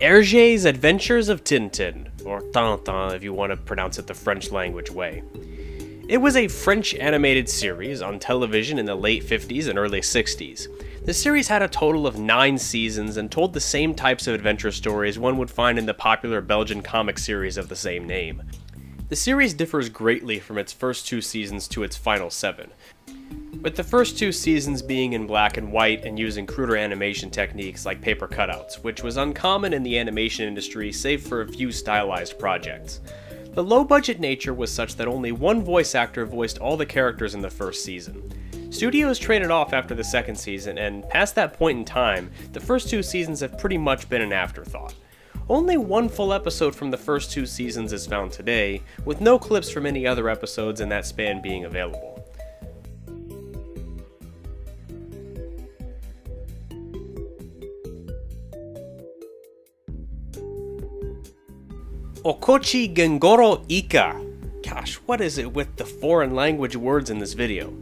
Hergé's Adventures of Tintin, or Tintin if you want to pronounce it the French language way. It was a French animated series on television in the late 50s and early 60s. The series had a total of nine seasons and told the same types of adventure stories one would find in the popular Belgian comic series of the same name. The series differs greatly from its first two seasons to its final seven, with the first two seasons being in black and white and using cruder animation techniques like paper cutouts, which was uncommon in the animation industry save for a few stylized projects. The low budget nature was such that only one voice actor voiced all the characters in the first season. Studios traded off after the second season, and past that point in time, the first two seasons have pretty much been an afterthought. Only one full episode from the first two seasons is found today, with no clips from any other episodes in that span being available. Okochi Gengoro Ika. Gosh, what is it with the foreign language words in this video?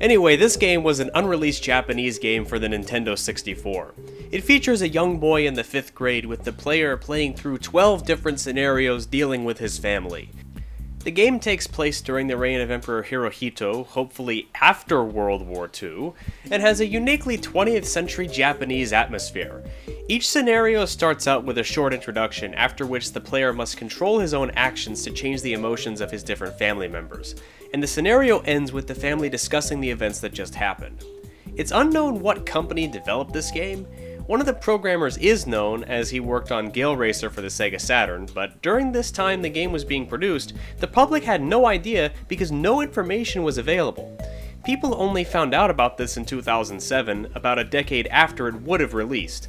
Anyway, this game was an unreleased Japanese game for the Nintendo 64. It features a young boy in the 5th grade with the player playing through 12 different scenarios dealing with his family. The game takes place during the reign of Emperor Hirohito, hopefully after World War II, and has a uniquely 20th century Japanese atmosphere. Each scenario starts out with a short introduction, after which the player must control his own actions to change the emotions of his different family members, and the scenario ends with the family discussing the events that just happened. It's unknown what company developed this game, one of the programmers is known as he worked on Gale Racer for the Sega Saturn, but during this time the game was being produced, the public had no idea because no information was available. People only found out about this in 2007, about a decade after it would have released.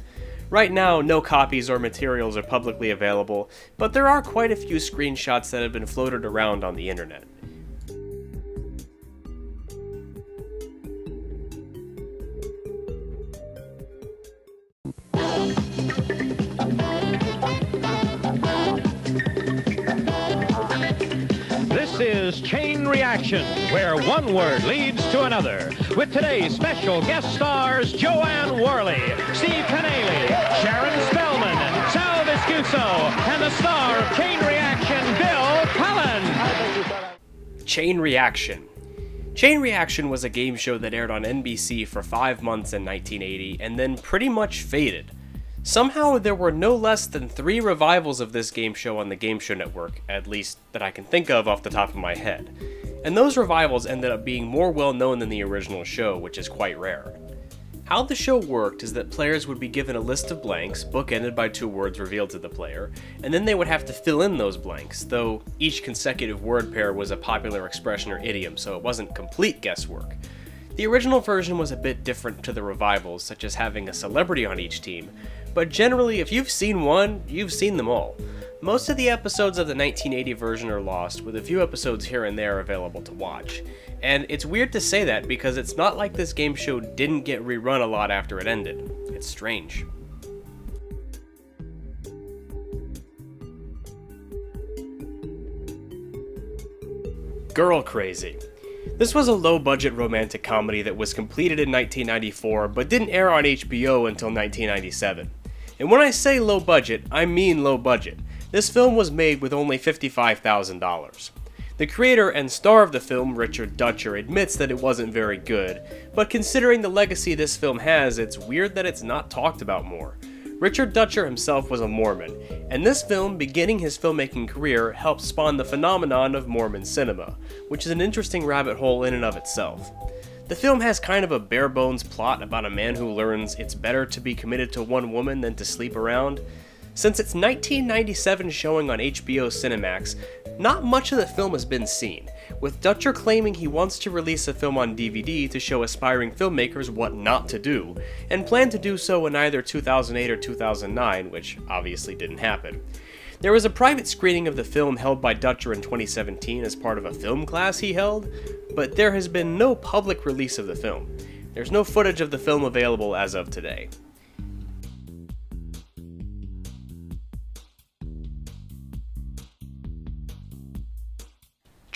Right now, no copies or materials are publicly available, but there are quite a few screenshots that have been floated around on the internet. This is Chain Reaction, where one word leads to another. With today's special guest stars, Jo Anne Worley, Steve Kanaly, Sharon Spelman, Sal Viscuso, and the star of Chain Reaction, Bill Cullen. Chain Reaction. Chain Reaction was a game show that aired on NBC for five months in 1980 and then pretty much faded. Somehow, there were no less than three revivals of this game show on the Game Show Network, at least that I can think of off the top of my head. And those revivals ended up being more well known than the original show, which is quite rare. How the show worked is that players would be given a list of blanks, bookended by two words revealed to the player, and then they would have to fill in those blanks, though each consecutive word pair was a popular expression or idiom, so it wasn't complete guesswork. The original version was a bit different to the revivals, such as having a celebrity on each team, but generally, if you've seen one, you've seen them all. Most of the episodes of the 1980 version are lost, with a few episodes here and there available to watch. And it's weird to say that because it's not like this game show didn't get rerun a lot after it ended. It's strange. Girl Crazy. This was a low budget romantic comedy that was completed in 1994 but didn't air on HBO until 1997. And when I say low budget, I mean low budget. This film was made with only $55,000. The creator and star of the film, Richard Dutcher, admits that it wasn't very good, but considering the legacy this film has, it's weird that it's not talked about more. Richard Dutcher himself was a Mormon, and this film, beginning his filmmaking career, helped spawn the phenomenon of Mormon cinema, which is an interesting rabbit hole in and of itself. The film has kind of a bare bones plot about a man who learns it's better to be committed to one woman than to sleep around. Since its 1997 showing on HBO Cinemax, not much of the film has been seen, with Dutcher claiming he wants to release a film on DVD to show aspiring filmmakers what not to do, and planned to do so in either 2008 or 2009, which obviously didn't happen. There was a private screening of the film held by Dutcher in 2017 as part of a film class he held, but there has been no public release of the film. There's no footage of the film available as of today.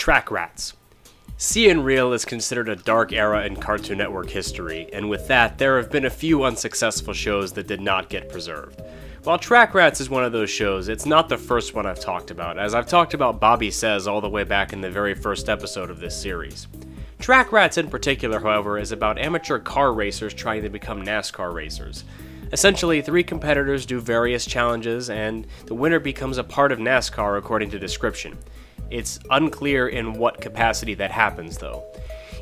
Track Rats. CN Real is considered a dark era in Cartoon Network history, and with that, there have been a few unsuccessful shows that did not get preserved. While Track Rats is one of those shows, it's not the first one I've talked about, as I've talked about Bobby Says all the way back in the very first episode of this series. Track Rats in particular, however, is about amateur car racers trying to become NASCAR racers. Essentially, three competitors do various challenges, and the winner becomes a part of NASCAR according to description. It's unclear in what capacity that happens, though.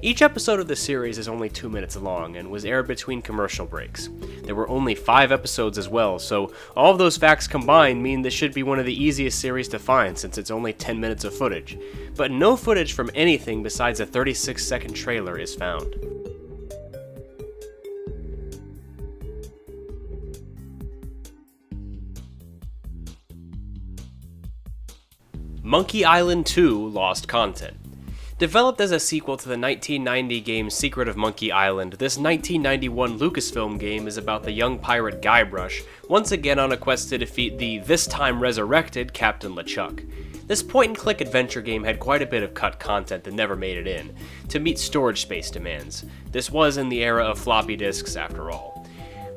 Each episode of the series is only two minutes long and was aired between commercial breaks. There were only five episodes as well, so all of those facts combined mean this should be one of the easiest series to find since it's only 10 minutes of footage. But no footage from anything besides a 36 second trailer is found. Monkey Island 2 lost content. Developed as a sequel to the 1990 game Secret of Monkey Island, this 1991 Lucasfilm game is about the young pirate Guybrush, once again on a quest to defeat the this time resurrected Captain LeChuck. This point and click adventure game had quite a bit of cut content that never made it in, to meet storage space demands. This was in the era of floppy disks after all.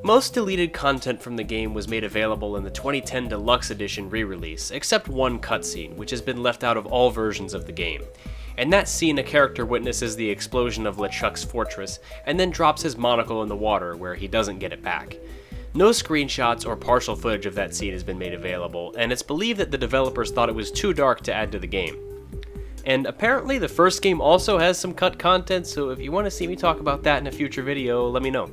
Most deleted content from the game was made available in the 2010 Deluxe Edition re release, except one cutscene, which has been left out of all versions of the game. In that scene, a character witnesses the explosion of LeChuck's fortress and then drops his monocle in the water where he doesn't get it back. No screenshots or partial footage of that scene has been made available, and it's believed that the developers thought it was too dark to add to the game. And apparently, the first game also has some cut content, so if you want to see me talk about that in a future video, let me know.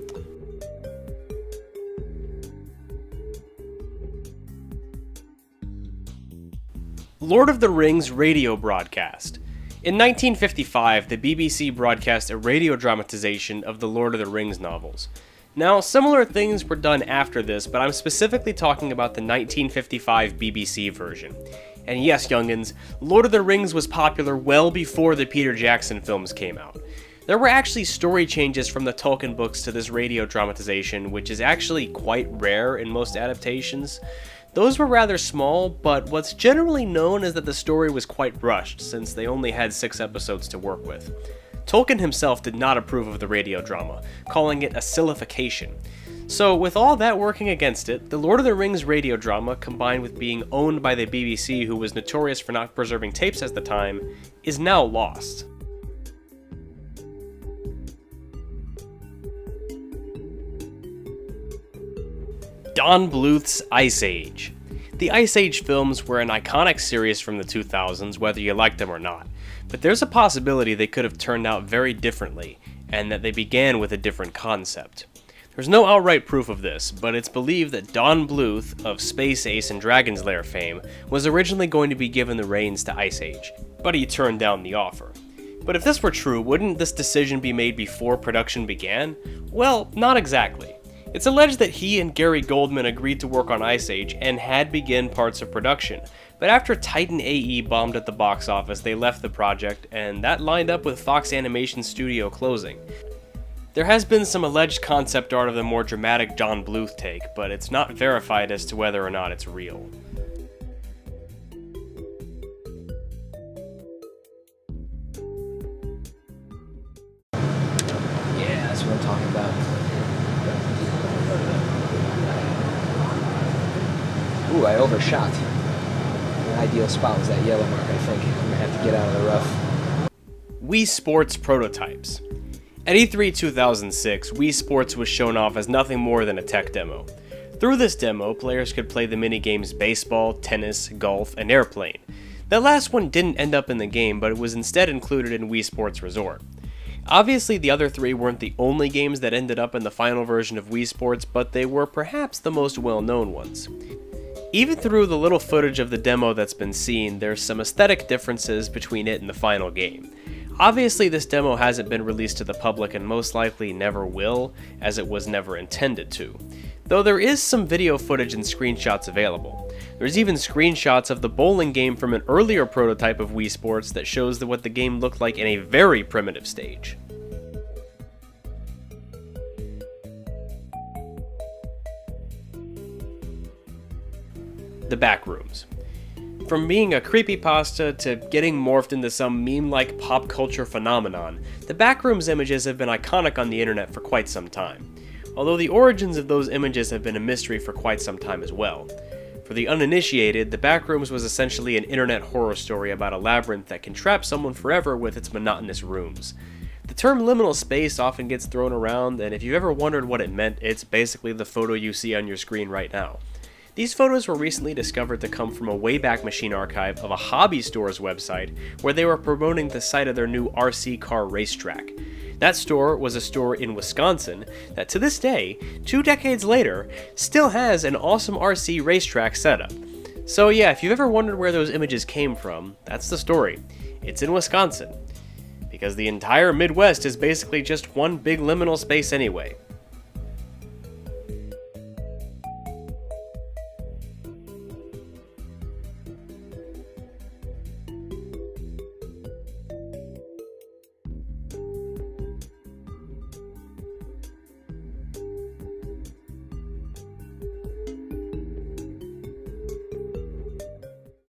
Lord of the Rings radio broadcast. In 1955, the BBC broadcast a radio dramatization of the Lord of the Rings novels. Now, similar things were done after this, but I'm specifically talking about the 1955 BBC version. And yes, youngins, Lord of the Rings was popular well before the Peter Jackson films came out. There were actually story changes from the Tolkien books to this radio dramatization, which is actually quite rare in most adaptations. Those were rather small, but what's generally known is that the story was quite rushed, since they only had six episodes to work with. Tolkien himself did not approve of the radio drama, calling it a sillification. So, with all that working against it, the Lord of the Rings radio drama, combined with being owned by the BBC, who was notorious for not preserving tapes at the time, is now lost. Don Bluth's Ice Age. The Ice Age films were an iconic series from the 2000s, whether you liked them or not, but there's a possibility they could have turned out very differently, and that they began with a different concept. There's no outright proof of this, but it's believed that Don Bluth, of Space Ace and Dragon's Lair fame, was originally going to be given the reins to Ice Age, but he turned down the offer. But if this were true, wouldn't this decision be made before production began? Well, not exactly. It's alleged that he and Gary Goldman agreed to work on Ice Age and had begun parts of production, but after Titan AE bombed at the box office, they left the project, and that lined up with Fox Animation Studio closing. There has been some alleged concept art of the more dramatic Don Bluth take, but it's not verified as to whether or not it's real. Overshot. The ideal spot was that yellow mark, I think. I'm gonna have to get out of the rough. Wii Sports prototypes. At E3 2006, Wii Sports was shown off as nothing more than a tech demo. Through this demo, players could play the minigames baseball, tennis, golf, and airplane. That last one didn't end up in the game, but it was instead included in Wii Sports Resort. Obviously, the other three weren't the only games that ended up in the final version of Wii Sports, but they were perhaps the most well known ones. Even through the little footage of the demo that's been seen, there's some aesthetic differences between it and the final game. Obviously, this demo hasn't been released to the public and most likely never will, as it was never intended to. Though there is some video footage and screenshots available. There's even screenshots of the bowling game from an earlier prototype of Wii Sports that shows what the game looked like in a very primitive stage. The Backrooms. From being a creepypasta to getting morphed into some meme like pop culture phenomenon, the Backrooms images have been iconic on the internet for quite some time. although the origins of those images have been a mystery for quite some time as well. For the uninitiated, the Backrooms was essentially an internet horror story about a labyrinth that can trap someone forever with its monotonous rooms. The term liminal space often gets thrown around, and if you've ever wondered what it meant, it's basically the photo you see on your screen right now. These photos were recently discovered to come from a Wayback Machine archive of a hobby store's website where they were promoting the site of their new RC car racetrack. That store was a store in Wisconsin that to this day, two decades later, still has an awesome RC racetrack setup. So yeah, if you've ever wondered where those images came from, that's the story. It's in Wisconsin. Because the entire Midwest is basically just one big liminal space anyway.